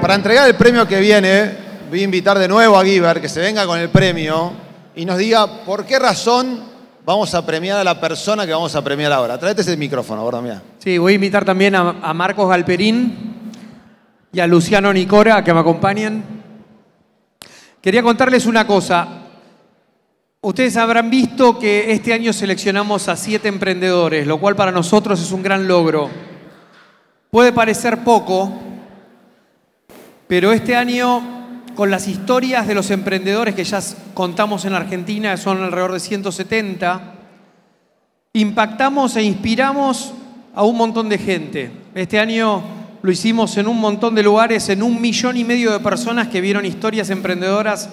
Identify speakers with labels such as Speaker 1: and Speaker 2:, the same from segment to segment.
Speaker 1: Para entregar el premio que viene, voy a invitar de nuevo a Giver que se venga con el premio y nos diga por qué razón vamos a premiar a la persona que vamos a premiar ahora. Tráete ese micrófono, gordo, mía.
Speaker 2: Sí, voy a invitar también a, a Marcos Galperín y a Luciano Nicora a que me acompañen. Quería contarles una cosa. Ustedes habrán visto que este año seleccionamos a siete emprendedores, lo cual para nosotros es un gran logro. Puede parecer poco, pero este año, con las historias de los emprendedores que ya contamos en Argentina, son alrededor de 170, impactamos e inspiramos a un montón de gente. Este año lo hicimos en un montón de lugares, en un millón y medio de personas que vieron historias emprendedoras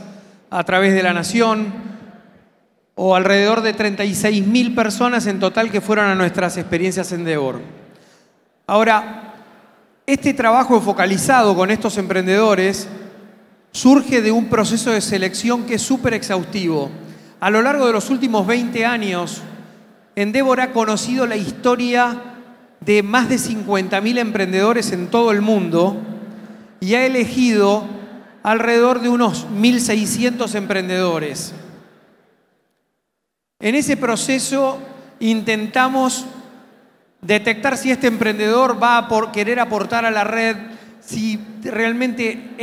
Speaker 2: a través de la nación, o alrededor de 36 mil personas en total que fueron a nuestras experiencias en Devor. Ahora, este trabajo focalizado con estos emprendedores surge de un proceso de selección que es súper exhaustivo. A lo largo de los últimos 20 años, Endeavor ha conocido la historia de más de 50.000 emprendedores en todo el mundo y ha elegido alrededor de unos 1.600 emprendedores. En ese proceso intentamos detectar si este emprendedor va a querer aportar a la red, si realmente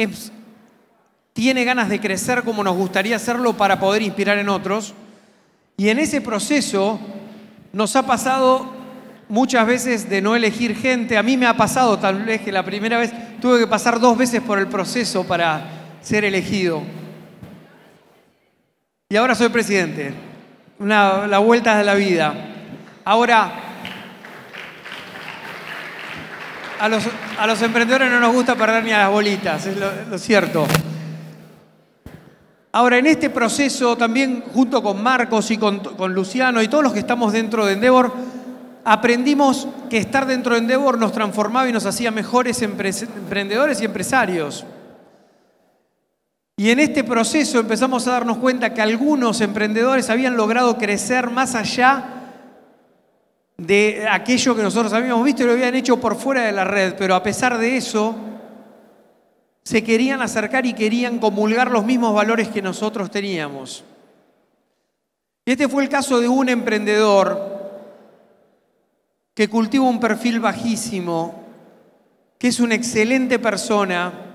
Speaker 2: tiene ganas de crecer como nos gustaría hacerlo para poder inspirar en otros. Y en ese proceso nos ha pasado muchas veces de no elegir gente. A mí me ha pasado tal vez que la primera vez tuve que pasar dos veces por el proceso para ser elegido. Y ahora soy presidente una, la vuelta de la vida. Ahora, a los, a los, emprendedores no nos gusta perder ni a las bolitas, es lo, cierto. Ahora, en este proceso, también junto con Marcos y con, con, Luciano y todos los que estamos dentro de Endeavor, aprendimos que estar dentro de Endeavor nos transformaba y nos hacía mejores emprendedores y empresarios. Y en este proceso empezamos a darnos cuenta que algunos emprendedores habían logrado crecer más allá de aquello que nosotros habíamos visto y lo habían hecho por fuera de la red, pero a pesar de eso, se querían acercar y querían comulgar los mismos valores que nosotros teníamos. Y este fue el caso de un emprendedor que cultiva un perfil bajísimo, que es una excelente persona,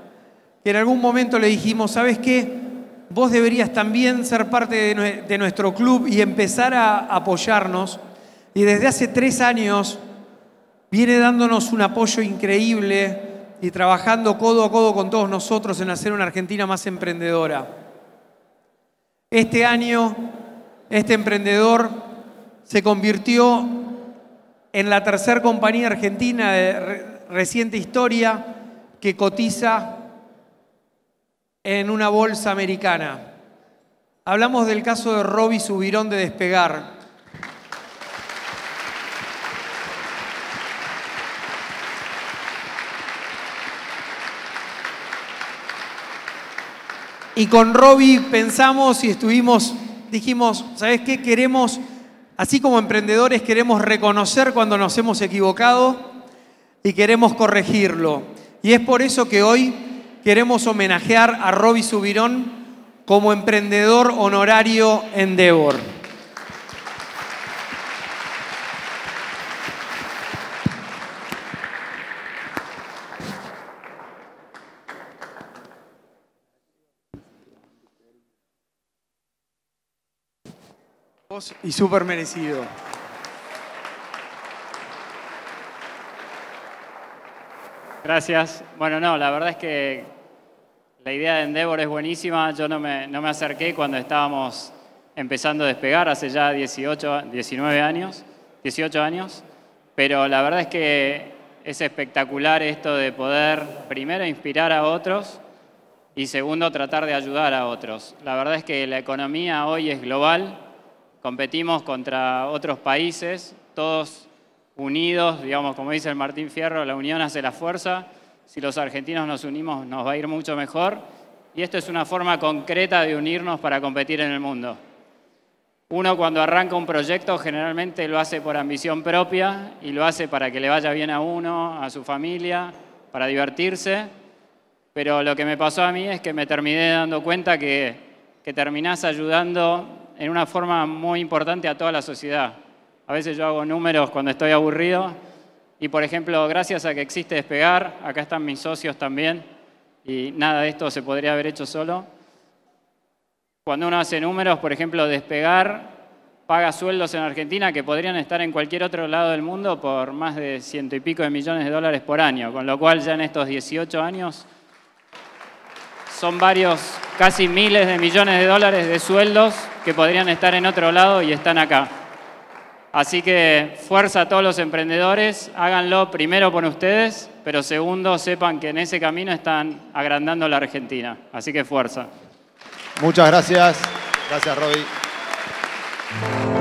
Speaker 2: en algún momento le dijimos, ¿sabes qué? Vos deberías también ser parte de nuestro club y empezar a apoyarnos. Y desde hace tres años viene dándonos un apoyo increíble y trabajando codo a codo con todos nosotros en hacer una Argentina más emprendedora. Este año, este emprendedor se convirtió en la tercera compañía argentina de reciente historia que cotiza en una bolsa americana. Hablamos del caso de Robbie Subirón de Despegar. Y con Robbie pensamos y estuvimos, dijimos, ¿sabes qué? Queremos, así como emprendedores, queremos reconocer cuando nos hemos equivocado y queremos corregirlo. Y es por eso que hoy queremos homenajear a Roby Subirón como emprendedor honorario en Devor. Y súper merecido.
Speaker 3: Gracias. Bueno, no, la verdad es que la idea de Endeavor es buenísima. Yo no me, no me acerqué cuando estábamos empezando a despegar, hace ya 18, 19 años, 18 años, pero la verdad es que es espectacular esto de poder, primero, inspirar a otros y segundo, tratar de ayudar a otros. La verdad es que la economía hoy es global, competimos contra otros países, todos unidos, digamos, como dice el Martín Fierro, la unión hace la fuerza. Si los argentinos nos unimos, nos va a ir mucho mejor. Y esto es una forma concreta de unirnos para competir en el mundo. uno cuando arranca un proyecto generalmente lo hace por ambición propia y lo hace para que le vaya bien a uno, a su familia, para divertirse. Pero lo que me pasó a mí es que me terminé dando cuenta que, que terminás ayudando en una forma muy importante a toda la sociedad. A veces yo hago números cuando estoy aburrido y, por ejemplo, gracias a que existe Despegar, acá están mis socios también, y nada de esto se podría haber hecho solo. Cuando uno hace números, por ejemplo, Despegar paga sueldos en Argentina que podrían estar en cualquier otro lado del mundo por más de ciento y pico de millones de dólares por año, con lo cual ya en estos 18 años son varios, casi miles de millones de dólares de sueldos que podrían estar en otro lado y están acá. Así que fuerza a todos los emprendedores, háganlo primero por ustedes, pero segundo, sepan que en ese camino están agrandando la Argentina. Así que fuerza.
Speaker 1: Muchas gracias. Gracias, Robbie.